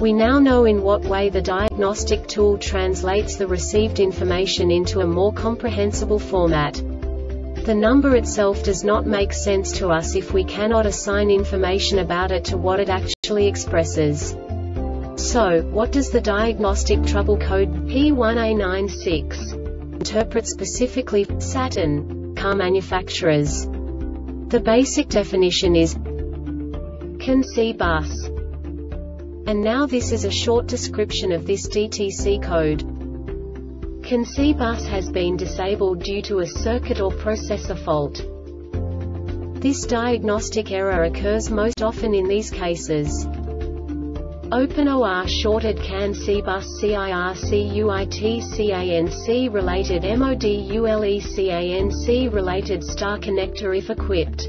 We now know in what way the diagnostic tool translates the received information into a more comprehensible format. The number itself does not make sense to us if we cannot assign information about it to what it actually expresses. So, what does the diagnostic trouble code P1A96 interpret specifically Saturn car manufacturers? The basic definition is CAN C bus. And now this is a short description of this DTC code. CAN C bus has been disabled due to a circuit or processor fault. This diagnostic error occurs most often in these cases. Open OR shorted CAN C bus CIR CUIT CANC related MODULE CANC related star connector if equipped.